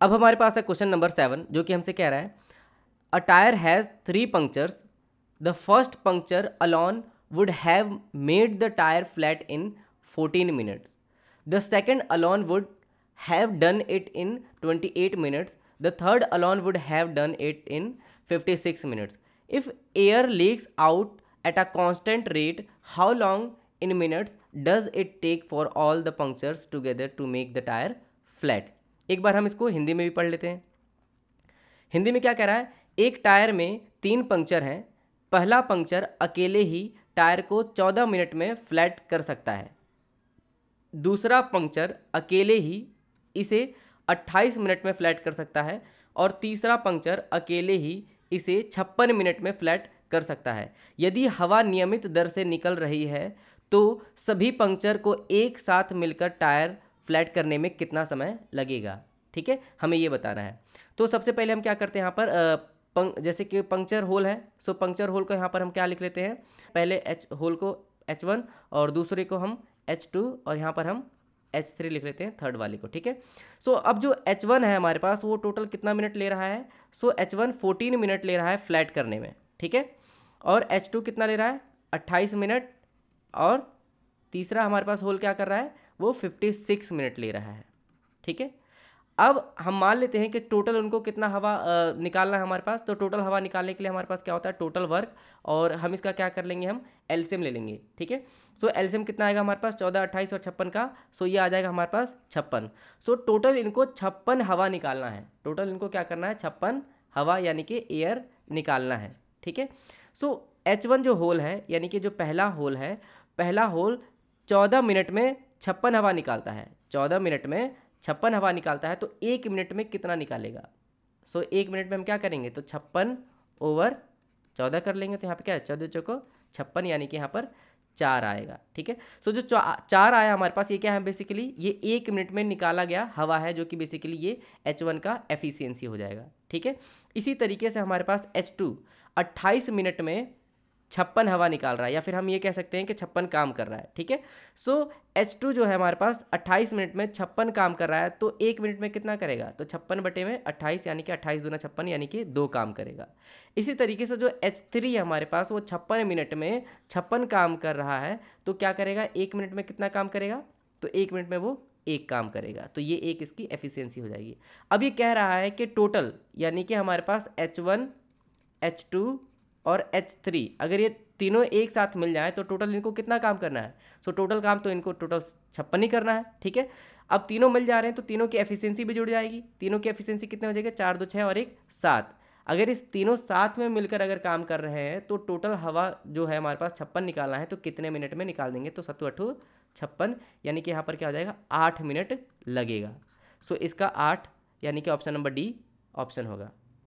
अब हमारे पास है क्वेश्चन नंबर सेवन, जो कि हमसे कह रहा है a tyre has three punctures the first puncture alone would have made the tyre flat in fourteen minutes the second alone would have done it in twenty eight minutes the third alone would have done it in fifty six minutes if air leaks out at a constant rate how long in minutes does it take for all the punctures together to make the tyre flat एक बार हम इसको हिंदी में भी पढ़ लेते हैं। हिंदी में क्या कह रहा है? एक टायर में तीन पंक्चर हैं। पहला पंक्चर अकेले ही टायर को चौदह मिनट में फ्लैट कर सकता है। दूसरा पंक्चर अकेले ही इसे अट्ठाईस मिनट में फ्लैट कर सकता है और तीसरा पंक्चर अकेले ही इसे छप्पन मिनट में फ्लैट कर सकता है। यदि हवा नियमित दर से निकल रही है तो सभी पंक्चर को एक साथ मिलकर टायर फ्लैट करने में कितना समय लगेगा? ठीक है? हमें ये बताना है। तो सबसे पहले हम क्या करते हैं यहाँ पर पंक, जैसे कि पंक्चर होल है, सो पंक्चर होल को यहाँ पर हम क्या लिख लेते हैं? पहले एच, होल को एच वन और दूसरे को हम एच टू और यहाँ पर हम एच थ्री लिख लेते हैं थर्ड वाले को, ठीक है? सो अब जो एच वन है हमारे पास, वो टोटल कितना मिनट ले रहा है? So H one fourteen minute ले रहा है फ्लैट करने में, ठीक है? और एच टू कितना ले रहा है? अट्ठाईस मिनट और तीसरा हमारे पास होल क्या कर रहा है? वो फिफ्टी सिक्स मिनट ले रहा है, ठीक है? अब हम मान लेते हैं कि टोटल उनको कितना हवा निकालना है हमारे पास तो टोटल हवा निकालने के लिए हमारे पास क्या होता है? टोटल वर्क और हम इसका क्या कर लेंगे हम? एल्सियम ले लेंगे, ठीक है? सो एल्सियम कितना आएगा हमारे पास? चौदह, अट्ठाईस और छप्पन का सो ये आ जाएगा हमारे पास छप्पन। सो टोटल इनको छप्पन हवा निकालना है। टोटल इनको क्या करना है? छप्पन हवा, यानी कि एयर निकालना है, ठीक है? सो एच वन जो होल है, यानी कि जो पहला होल है, पहला होल चौदह मिनट में छप्पन हवा निकालता है। चौदह मिनट में छप्पन हवा निकालता है तो एक मिनट में कितना निकालेगा? सो so, एक मिनट में हम क्या करेंगे? तो छप्पन ओवर चौदह कर लेंगे तो यहाँ पे क्या है? चौदह चौको छप्पन यानी कि यहाँ पर चार आएगा ठीक है? सो जो चार आया हमारे पास ये क्या है बेसिकली ये एक मिनट में निकाला गया हवा है जो कि बेसिकली ये एच वन का एफिशिएंसी हो जाएगा ठीक है? इसी तरीके से हमारे पास एच टू अट्ठाईस मिनट में छप्पन हवा निकाल रहा है, या फिर हम ये कह सकते हैं कि छप्पन काम कर रहा है, ठीक है? सो एच टू जो है हमारे पास अट्ठाईस मिनट में छप्पन काम कर रहा है तो एक मिनट में कितना करेगा? तो छप्पन बटे में अट्ठाईस, यानी कि अट्ठाईस दूना छप्पन, यानी कि दो काम करेगा। इसी तरीके से जो एच थ्री है हमारे पास, वो छप्पन मिनट में छप्पन काम कर रहा है तो क्या करेगा? एक मिनट में कितना काम करेगा? तो एक मिनट में वो एक काम करेगा तो ये एक इसकी एफिशिएंसी हो जाएगी। अब ये कह रहा है कि टोटल यानी कि हमारे पास एच वन एच टू और एच थ्री अगर ये तीनों एक साथ मिल जाए तो टोटल इनको कितना काम करना है? सो so, टोटल काम तो इनको टोटल छप्पन ही करना है ठीक है? अब तीनों मिल जा रहे हैं तो तीनों की एफिशिएंसी भी जुड़ जाएगी। तीनों की एफिशिएंसी कितने हो जाएगी? चार दो छः और एक सात। अगर इस तीनों साथ में मिलकर अगर काम कर रहे हैं तो टोटल हवा जो है हमारे पास छप्पन निकालना है तो कितने मिनट में निकाल देंगे? तो सत्तू अठू छप्पन यानी कि यहाँ पर क्या हो जाएगा? आठ मिनट लगेगा। सो इसका आठ यानी कि ऑप्शन नंबर डी ऑप्शन होगा।